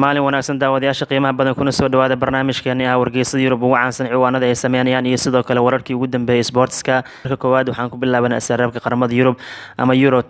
maalin wanaagsan daawadayaasha qiimaha badan kuna soo dhawaada barnaamijkeeni ah wargeysada yurub. Ugu caansan ciwaanada ay sameynayaan iyo sidoo kale wararkii ugu dambeeyay sportska. Marka koowaad waxaan ku bilaabanaa saraabka qaramada yurub ama euro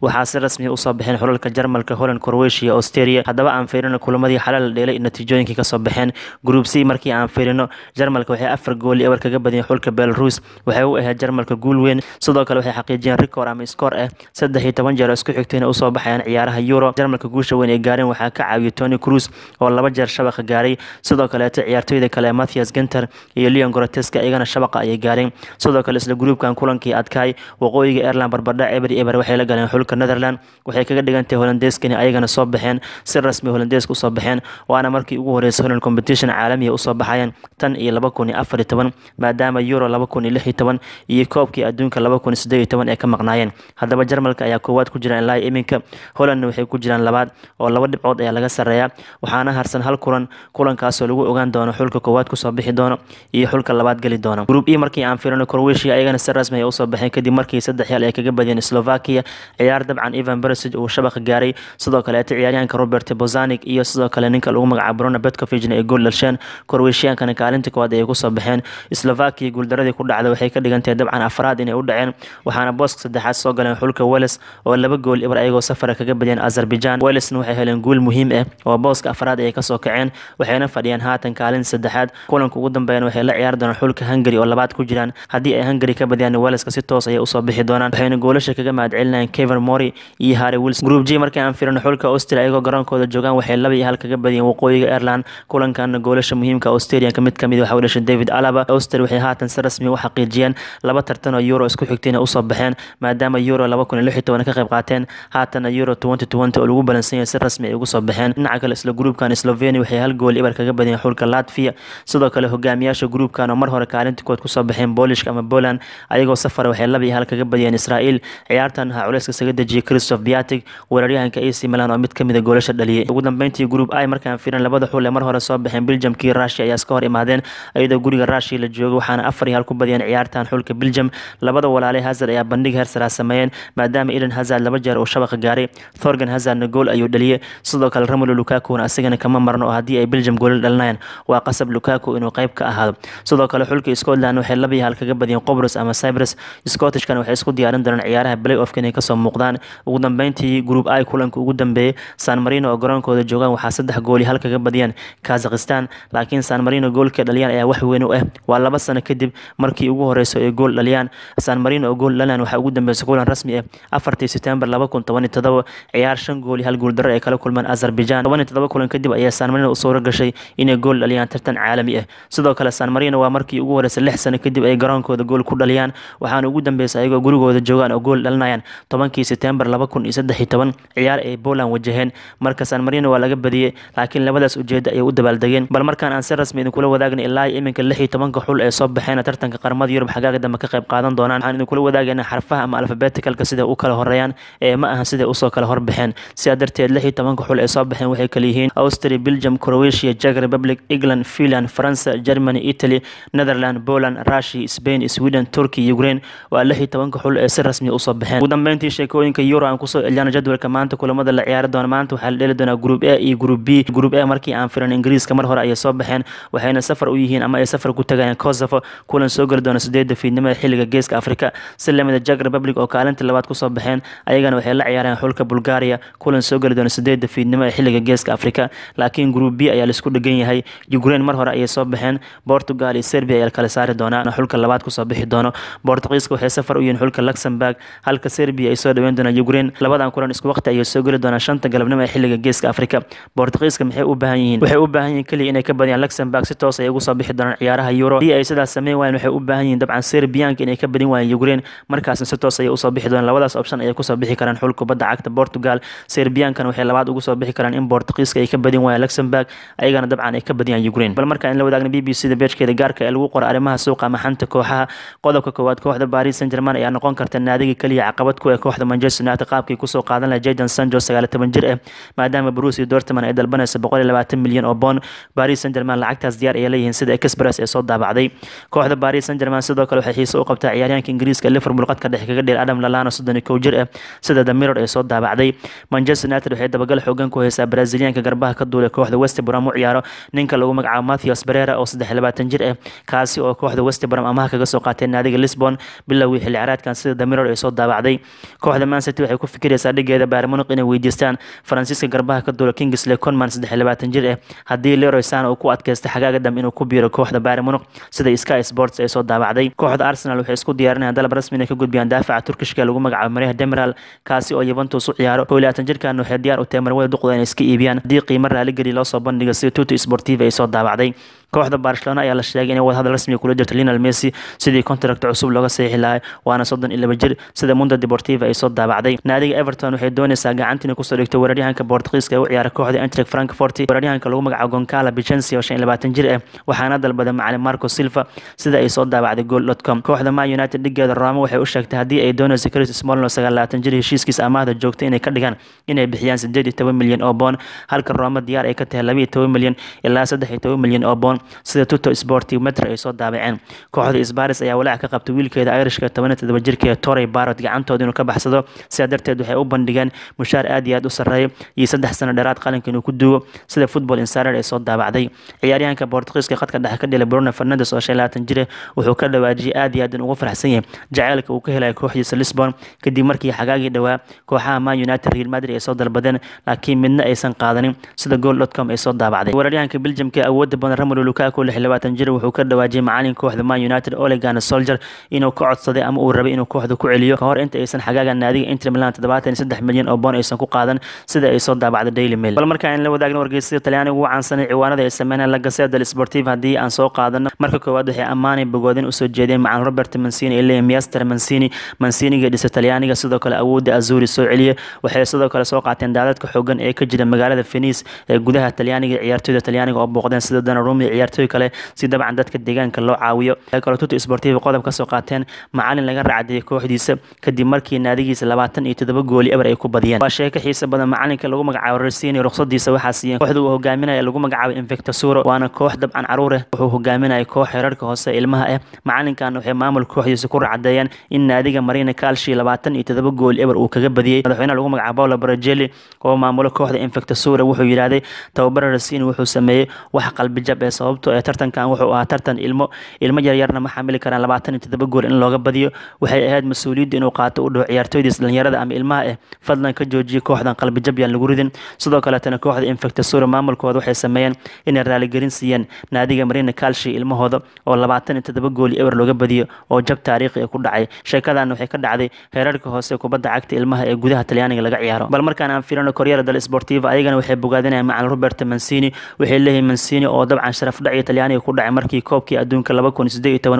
waxaa si rasmi u soo baxeen xulalka jarmalka holland croatia australia. Haddaba aan fiirino kulamadii xalal la dheelay natiijooyinkii ka soo baxeen group c markii aan fiirino jarmalka waxay afar gooli ewer kaga badiyeen xulka belarus. Waxay u ahayd jarmalka guul weyn sidoo kale waxay xaqiijiyeen rikoor ama iskoor ah saddex iyo toban jeer isku xigtayna u soo baxayaan ciyaaraha euro. Jarmalka guusha weyn ay gaareen waxaa ka caawiyo tony cruz oo laba jeer shabaqa gaaray. Sidoo kaleeto ciyaartooyda kale mathias genter iyo leon goroteska iyagana shabaqa ayay gaareen. Sidoo kale isla gruubkan kulankii adkaay waqooyiga ireland barbadha eber eber waxay la galeen xulka netherland waxay kaga dhigantahay holandeskani ayagana soo baxeen si rasmi holandeeska u soo baxeen waana markii ugu horeysay holland competition caalamiya u soo baxayeen tan iyo laba kun iyo afar iyo toban maadaama euro laba kun iyo lix iyo toban iyo koobkii adduunka laba kun iyo siddeed iyo toban ay ka maqnaayeen. Haddaba jarmalka ayaa koowaad ku jiraan ilaa iminka. Hollandna waxay ku jiraan labaad oo laba dhibcood ayaa laga sareeya waxaana harsan hal kulan kulankaasoo lagu ogaan doono xulka koowaad ku soo bixi doono iyo xulka labaad geli doono. Group e markii aan fiirino croatia ayagana si rasmi ay u soo baxeen kadib markii saddex yaal ay kaga badiyeen slovakia ciyaar dabcan ivan bersig uu shabaqa gaaray. Sidoo kaleeto ciyaaryahanka robert bozanik iyo sidoo kale ninka lagu magacaabo brona betcovigna ay gool dhalsheen. Croatiankana kaalinta koowaad ayay ku soo baxeen. Slovakia guuldaradii ku dhacday waxay ka dhigantahay dabcan afraad inay u dhaceen waxaana booska saddexaad soo galeen xulka welles oo laba gool ibar ayagoo safara kaga badiyeen azerbaijan. Wellesna waxay heleen guul muhiim ah oo booska afraad ayay ka soo kaceen waxayna fadhiyaan haatan kaalin saddexaad. Kulanka ugu dambeeyana waxay la ciyaari doonaan xulka hungary oo labaad ku jiraan. Haddii ay hungary ka badiyaan welleska si toos ayay u soo bixi doonaan. Waxayna goolasha kaga mahadcelinayaan kever mori iyo harry wilson. Group g markii aan firino xulka austria ayagoo garoonkooda joogaan waxay laba iyo hal kaga badiyeen waqooyiga ireland. Kulankaana goolasha muhiimka australianka mid ka mid waxa u dhashay david alaba. Austria waxay haatan si rasmi u xaqiijiyeen laba tartan oo euro isku xigtayna u soo baxeen maadaama euro laba kun iyo lix iyo toban ka qayb qaateen. Haatana euro twenty twenty oo lagu balansan yahay si rasmi ay ugu soo baxeen dhinaca kale isla gruupkan slovenia waxay hal gool ibar kaga badiyeen xulka latvia. Sidoo kale hogaamiyaasha gruupkan oo mar hore kaalinta kood ku soo baxeen boolishka ama poland ayagoo safara waxay laba iyo hal kaga badiyeen israel ciyaartan waxaa culeyska isaga dejiyey christoph biatic weeraryahanka ac milan oo mid ka mid a goolasha dhaliyay. Ugu dambeyntii group i markaan fiiran labada xul ee mar hore soo baxeen belgiumkii russia ayaa iska hor imaadeen iyadoo guriga russia la joogo waxaana afar iyo hal ku badiyeen ciyaartan xulka belgium. Labada walaalay hazard ayaa bandhig heersaraa sameeyeen maadaama eden hazard laba jeer uu shabaqa gaaray. Thorgan hazardna gool ayuu dhaliyey sidoo kale romelu lukakuna asigana kama marno haddii ay belgium goolal dhalinayaan waa qasab lukaku inuu qayb ka ahaado. Sidoo kale xulka scotland waxay laba iyo hal kaga badiyeen qobrus ama cyprus. Scottishkan waxay isku diyaarin doonaan ciyaaraha play offka inay ka soo muuqdaan. Ugu dambeyntii group i kulanka ugu dambeeyey san marino oo garoonkooda joogaan waxaa saddex gooli hal kaga badiyeen kazakhistan laakiin san marino goolka dhaliyaan ayaa wax weyn u ah waa laba sano kadib markii ugu horeyso ay gool dhaliyaan. San marino oo gool dhalaan waxaa ugu dambeysay kulan rasmi ah afartii september laba kun toban iyo todoba ciyaar shan gooli hal guuldaro ay kala kulmeen azerbaijan toban iyo todoba kulan kadib ayaa san marino u gashay inay gool dhaliyaan tartan caalami ah. Sidoo kale san marino waa markii ugu horeysay lix sano kadib ay garoonkooda gool ku dhaliyaan waxaana ugu dambeysay ayagoo gurigooda joogaan oo gool dhalinayaan tobankii september laba kun iyo saddex iyo toban ciyaar ay poland wajaheen. Marka san marino waa laga badiyey laakiin labadaas ujeeda ayay u dabaaldegeen. Bal markaan aan si rasmi idinkula wadaagna ilaa iminka lix iyo tobanka xul ee soo baxeen tartanka qaramada yurub xagaaga dambe ka qayb qaadan doonaan. Waxaan idinkula wadaagayna xarfaha ama alfabeticalka sida u kala horeeyaan ee ma ahan siday u soo kala horbaxeen sidaa darteed lix iyo tobanka xul ee soo baxeen waxay kala yihiin austria belgium croatia czech republic england finland faransa germany italy netherland poland russia spain sweden turkey ukraine. Waa lix iyo tobanka xul ee si rasmi u soo baxeen ugu dambeyntii sheekooyinka euro aan ku soo celiyana jadwalka maanta kulamada la ciyaari doona maanta waxaa la dheli doonaa group a iyo group b. Group a markii aan firan ingiriiska mar hore ayay soo baxeen waxayna safar u yihiin ama ay safar ku tagayaan kosovo kulan soo geli doona sideedda fiidnimada xilliga geeska afrika. Si lamida czech republic oo kaalinta labaad ku soo baxeen ayagana waxay la ciyaareen xulka bulgaria kulan soo geli doona sideedda fiidnimo ee xilliga geeska afrika laakiin group b ayaa la isku dhegan yahay. Ukraine mar hore ayay soo baxeen. Portugal iyo serbia ayaa kala saari doonaa xulka labaad ku soo bixi doono. Bortugiiska waxay safar u yihiin xulka luxemburg halka serbia ay soo dhaweyn doonaan. Ukraine labadan kulan isku waqti ayay soo geli doonaan. Shanta galabnimo ee xilliga geeska afrika. Bortugiiska maxay u baahan yihiin? Waxay u baahan yihiin keliya inay ka badiyaan luxemburg si toos ay ugu soo bixi doonaan ciyaaraha euro. Haddii ay sidaas sameyn waayeen waxay u baahan yihiin dabcan serbianka inay ka badin waayeen. Ukraine markaasna si toos ayay u soo bixi doonaan. Labadaas option ayay ku soo bixi karaan xul kubadda cagta portugal. Serbiankana waxay labaad ugu soo bixi karaan in bortugiiska ay ka badin waayeen luxemburg ayagana dabcan ay ka badiyaan ukraine. Bal markaan in la wadaagna b b c da beejkeeda gaarka ee lagu qoro arrimaha suuqa ama xanta kooxaha qodobka koowaad kooxda paris saint german ayaa noqon karta naadiga keliya caqabad ku ee kooxda manchester united. Qaabkii ku soo qaadan laha jadon sancho sagaal toban jir ah maadaama bruce dortman ay dalbanayso boqol iyo labaatan milyan oo boon paris saint german lacagtaas diyaar ayay leeyihiin sida express ee soo daabacday. Kooxda paris saint german sidoo kale waxay xiise u qabtaa ciyaaryahanka ingiriiska liverpool qadka dhexe kaga dheer adam lalano soddon iyo kow jir ah sida the mirror ee soo daabacday. Manchester united waxay dabagal xoogan ku haysaa dooneysaa brazilianka garbaha ka duulay kooxda west brom u ciyaaro ninka lagu magacaabo matthews berera oo saddex labaatan jir ah kaasi oo kooxda west brom amaha kaga soo qaatay naadiga lisbon bilowgii xilli ciyaareedkan sida damiror ay soo daabacday kooxda man city waxay ku fikiraysaa dhigeeda bayern munich inay weydiistaan faransiiska garbaha ka duula kingsley conman saddex labaatan jir ah haddii leroy san uu ku adkaysta xagaaga dambe inuu ku biiro kooxda bayern munich sida sky sports ay soo daabacday kooxda arsenal waxay isku diyaarinayaan dalab rasmi inay ka gudbiyaan daafaca turkishka lagu magacaabo mareha demiral kaasi oo yuventus u ciyaaro kow labaatan jirkan waxay diyaar u tahay marwada duqda inay iska iibiyaan haddii qiimo raaligeli loo soo bandhigo sida tuto sportiva ay soo daabacday kooxda barcelona ayaa la sheegay inay wadahadal rasmiga kula jirto lionel messi sidii contract cusub looga saxiixi lahay waana soddon iyo laba jir sida mundo deportiva ay soo daabacday. Naadiga everton waxay dooneysaa gacantii inay ku soo dhigto weeraryahanka bortugiiska ee u ciyaara kooxda entric frankfort weeraryahanka lagu magacaabo goncala vicencio shan iyo labaatan jir ah waxaana dalbaday macalin marco silva sida ay soo daabacday goal com. Kooxda man united dhigeeda roma waxay u sheegtay haddii ay dooneyso chris smolno sagaal labaatan jir heshiiskiisa amaahda joogta inay ka dhigaan inay bixiyaan sideed iyo toban milyan oo boon halka roma diyaar ay ka tahay laba iyo toban milyan ilaa saddex iyo toban milyan oo boon sida tuto sporti metro ay soo daabaceen. Kooxda isbaris ayaa walaac ka qabtay wiilkeeda irishka toban todoba jirka ee torey barot gacantooda inuu ka baxsado. Sidaa darteed waxay u bandhigeen mushaar aad iyo aad u sarreeya iyo saddex sano dheeraad qalinka inuu ku duugo. Sida football insider ay soo daabacday. Ciyaaryahanka bortugiiska khadka dhexe ka dhilay bruno fernandes oo shan labaatan jire wuxuu ka dhawaajiyay aad iyo aad ugu faraxsan yahay jaceylka uu ka helaya kooxdiisa lisbon. Kadib markii xagaagii dhowaa kooxaha man united real madrid ay soo dalbadeen laakiin midna aysan qaadanin. Sida goal com ay soo daabacday. Weeraryahanka belgiumka awoodda badan ramolo lukaku lix labaatan jir wuxuu ka dhawaajiyay macalin kooxda man united olegan soldier inuu ka codsaday ama uu rabay inuu kooxda ku celiyo. Kahor inta aysan xagaaga naadiga inter milan toddobaatan iyo saddex milyan oo boon aysan ku qaadan sida ay soo daabacday daily mail. Bal markaa in la wadaagno wargeysyada talyaaniga ugu caansanay ciwaanada ay sameynayaan la gaseda del sportiv haddii aan soo qaadano marka koowaad waxay ammaanay bogoodin u soo jeedeen macalin robert mancini ee leeyahay miaster mancini manciniga dhisa talyaaniga sidoo kale awoodda azuri soo celiya waxay sidoo kale soo qaateen daadadka xoogan ee ka jira magaalada fenis ee gudaha talyaaniga ciyaartooyda talyaaniga oo booqdeen sida danarumi ciyaartooy kale si dabcan dadka deegaanka loo caawiyo. Waxay kaloo tuto sportiva qodob ka soo qaateen macalin laga raacdiyay kooxdiisa kadib markii naadigiisa labaatan iyo toddoba gooli eber ay ku badiyeen. Waa sheeko xiisa badan macalinka lagu magacaabo resini ruqsadiisa waxaa siiyeen. Kooxda uu hogaaminaya lagu magacaabo infectasuro waana koox dabcan carruur ah wuxuu hogaaminaya koox xeerarka hoose ilmaha ah. Macalinkan waxay maamul kooxdiisa ku racdeeyeen in naadiga marina calshi labaatan iyo toddoba gool eber uu kaga badiyey madaxweynaha lagu magacaabo paulo barajeli oo maamulo kooxda infectasura wuxuu yidhaahday tababara resini wuxuu sameeyey wax qalbijab ee sababto ee tartankan wuxuu ahaa tartan ilmo. Ilmo yaryarna ma xamili karaan labaatan iyo toddoba gool in looga badiyo. Waxay ahayd mas'uuliyadda inuu qaato u dhaho ciyaartooydiis dhalinyarada ama ilmaha ah fadlan ka joojiya kooxdan qalbijab yaan lagu ridin. Sidoo kaleetana kooxda infectasura maamulkooda waxay sameeyeen inay raaligelin siiyeen naadiga marina calshi ilmahooda oo labaatan iyo toddoba gooli eber looga badiyo oo jab taariikhi ah ku dhacay. Sheekadan waxay ka dhacday heerarka hoose kubadda cagta ilmaha ee gudaha talyaaniga laga ciyaaro. Bal markaan aan fiirino koryara dal sportiva ayagana waxay bogaadinayaan macalin robert mancini. Waxay leeyihiin mancini oo dabcan sharaf dhac iyo talyaaniga ku dhacay markii koobkii adduunka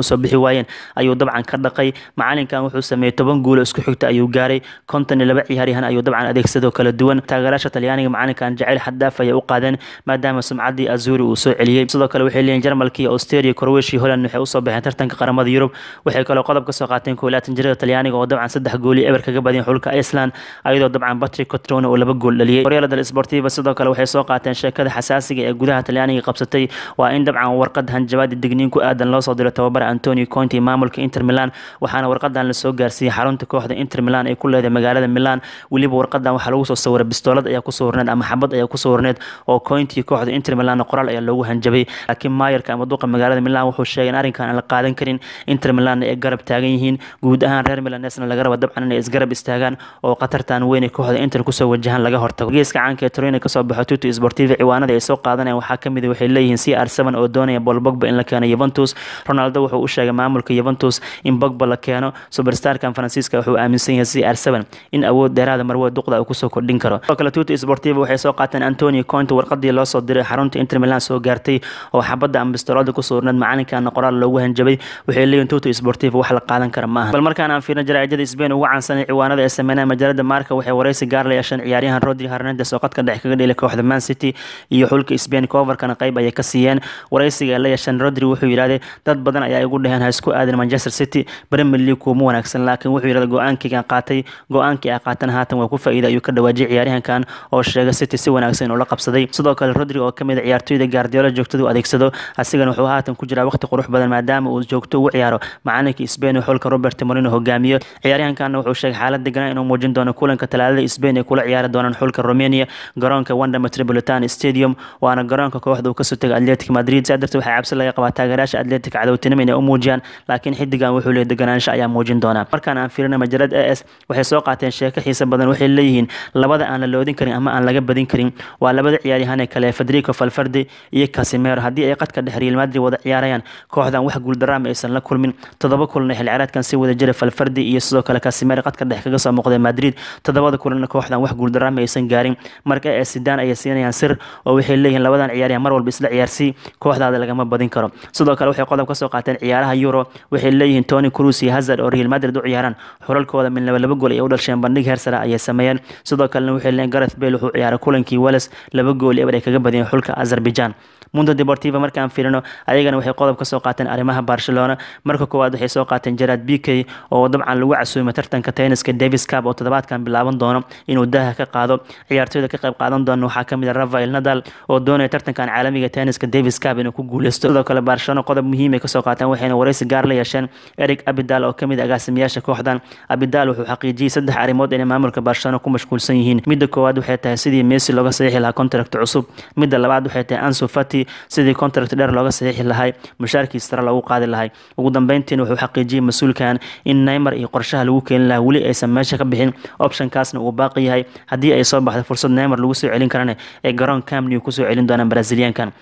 u soo bixi waayeen ayuu dabcan ka dhaqay. Macalinkan wuxuu sameeyey toban guulo isku xigta ayuu gaaray. Konton laba ciyaaryahan ayuu dabcan adeegsadoo kala duwan. Taageeraasha talyaaniga macalinkan jacayl xaddaaf ayay u qaadeen maadaama sumcaddii azuri uu soo celiyey. Sidoo kale waxay leeyihiin jarmalkii australia croatia holland waxay u soo baxeen tartanka qaramada yurub. Waxay kaloo qodob ka soo qaateen koo laatan jirada talyaaniga oo dabcan saddex gooli eber kaga badiyeen xulka iceland ayadoo dabcan patrick cotrone uu laba gool dhaliyey koryala dal sportiva sidoo kale waxay soo qaateen sheekada xasaasiga ee gudaha talyaaniga qabsatay waa in dabcan warqad hanjabaad digniin aadan loo soo diro tababara antoni conti maamulka inter milan waxaana warqadan la soo gaarsiiyey xarunta kooxda inter milan ee ku leedahay magaalada milan. Weliba warqadan waxaa lagu soo sawira bistoolad ayaa ku soo horneed ama xabad ayaa ku soo horneed oo cointi kooxda inter milan qoraal ayaa loogu hanjabay. Laakiin maayarka ama duqa magaalada milan wuxuu sheegay in arrinkan aan la qaadan karin. Inter milan ay garab taagan yihiin. Guud ahaan reer milanesna laga raba dabcan inay isgarab istaagaan oo qatartan weyn ee kooxda inter ku soo wajahan laga hortago. Geeska caanka ee torino ka soo baxo tuto sportiva ciwaanada ay soo qaadanayaan. Waxaa ka mid ah, waxay leeyihiin cr 7 oo doonaya bool bogba in la keeno yuventus ronaldo wuxuu u sheegay maamulka yuventus in bogba la keeno. Suberstarkan faransiiska wuxuu aaminsan yahay c r in awood dheeraada marwada duqda uu ku soo kordhin karo. Sidoo kale tuuta sportiva waxay soo qaateen antoni cointa warqadii loo soo diray xarunta inter milan soo gaartay oo xabadda ambistarooda ku suurnayd macalinkaana qoraal loogu hanjabay. Waxay leeyihiin tuuta sportiva wax la qaadan kara maaha. Bal markaan aan fiirna jaraa'idada sbain ugu caansanay ciwaanada ee sameynaya majalada marka waxay waraysi gaar la yeesheen ciyaaryahan rodri harnandes oo qadka dhex kaga dheli kooxda man city iyo xulka sbain coverkana qayb ayay ka siiyeen sameeyeen waraysiga ay la yeesheen rodri wuxuu yidhahday dad badan ayaa igu dhaheen ha aadin manchester city. Premier league kuuma wanaagsan laakiin wuxuu yidhahday go'aankaygaan qaatay go'aankii ay qaatan haatan waa ku faa'iida ayuu ka dhawaajiyay ciyaaryahankan oo sheegay city si wanaagsan inuu qabsaday. Sidoo kale rodri oo ka mid a ciyaartooyda gaardiola joogtada u adeegsado asigana wuxuu haatan ku jiraa waqti qurux badan maadaama uu joogto ugu ciyaaro macalinka spain ee xulka robert morino hogaamiyo. Ciyaaryahankanna wuxuu sheegay xaalad deganaa inuu muujin doono kulanka talaadada spain ay kula ciyaari doonaan xulka romania garoonka wanda metropolitan stadium waana garoonka kooxda uu ka soo tegay atletic madrid saa darteed waxaa cabsi laga qabaa taageerayaasha atletic cadowtinimo inay u muujiyaan laakiin xidigan wuxuu leeyahy deganaansho ayaa muujin doonaa markaan aan fiirina majalada a s waxay soo qaateen sheeko xiisa badan waxay leeyihiin labada aan la loodin karin ama aan laga badin karin waa labada ciyaaryahan ee kale federico falfardi iyo casimero haddii ay qadka dhex real madrid wada ciyaarayaan kooxdan wax guuldaraama aysan la kulmin toddoba kulan ee xilciyaareedkan si wada jira falfardi iyo sidoo kale casimero qadka dhex kaga soo muuqday madrid toddobada kulan kooxdan wax guuldaraama aysan gaarin. Marka ee sidaan ayay siinayaan sir oo waxay leeyihiin labadan ciyaaryahan mar walba isla ciyaarsii kooxdaada lagama badin karo. Sidoo kale waxay qodob ka qaateen ciyaaraha euro. Waxay leeyihiin tony cruz iyo hazard oo real madrid u ciyaaraan xulalkooda min laba laba gool ay u dhasheen bandhig heersara ayay sameeyeen. Sidoo kalena waxay leeyihiin gareth bale wuxuu ciyaaray kulankii wales laba gool eber ay kaga badiyeen xulka azerbaijan. Mundo deportiva markaan fiirino ayagana waxay qodob ka qaateen arrimaha barcelona. Marka koowaad waxay soo qaateen gerard bikey oo dabcan lagu casuumay tartanka tenniska davis cup oo toddobaadkan bilaaban doono inuu daaha ka qaado. Ciyaartooyda ka qayb qaadan doona waxaa ka mid a rafael nadal oo doonaya tartankan caalamiga tenniska davis cup inuu ku guuleysto sidoo kale barcelona qodob muhiim ay ka soo qaateen waxayna wareysi gaar la yeesheen eric abidal oo ka mid agaasimiyaasha kooxdan. Abidal wuxuu xaqiijiyey saddex arrimood inay maamulka barcelona ku mashquulsan yihiin. Midda koowaad waxay tahay sidii messi looga saxiixi lahaa contract cusub. Midda labaad waxay tahay ansu fati sidii contract dheer looga saxiixi lahay mushaarkiis sare loogu qaadi lahay. Ugu dambeyntiina wuxuu xaqiijiyey mas'uulkan in neymar iyo qorshaha lagu keeni lahaa weli aysan meesha ka bixin. Optionkaasna uu baaqi yahay. Haddii ay soo baxdo fursad neymar lagu soo celin karana ee garoon camnew ku soo celin doonaan braziliyaankan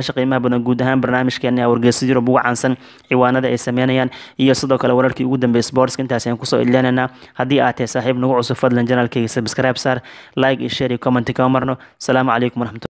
daawadaasha qiimaha badan guud ahaan barnaamijkeena wargeysa yurub ugu caansan ciwaanada ay sameynayaan. Iyo sidoo kale wararkii ugu dambeeyay sportska intaas ayaan ku soo idleenaynaa haddii aad tahay saaxiib nagu cusub fadlan janaalkayga subscribe saar like iyo share iyo comment kama marno. Asalaamu calaykum waraxmatu